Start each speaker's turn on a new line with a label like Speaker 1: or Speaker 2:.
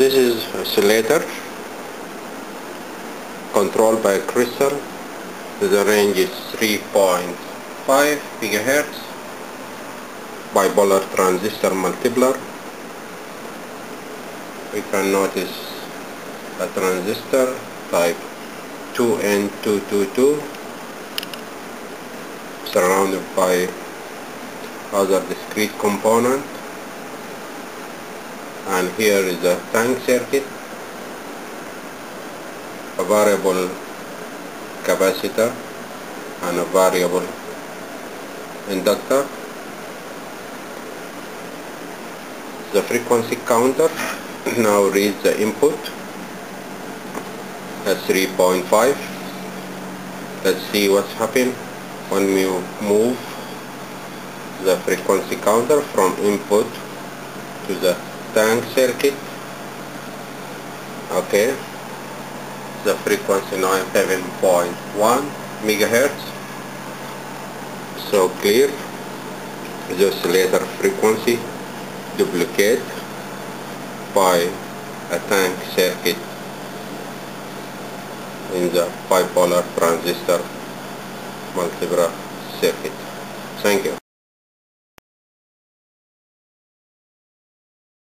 Speaker 1: this is oscillator controlled by crystal. The range is 3.5 gigahertz bipolar transistor multiplier we can notice a transistor type 2N222 surrounded by other discrete component and here is a tank circuit. A variable capacitor and a variable inductor. The frequency counter now reads the input. At 3.5 let's see what's happening. When we move the frequency counter from input to the tank circuit okay the frequency now is 7.1 megahertz. So clear. The oscillator frequency. Duplicate. By a tank circuit. In the bipolar transistor multiplier circuit. Thank you.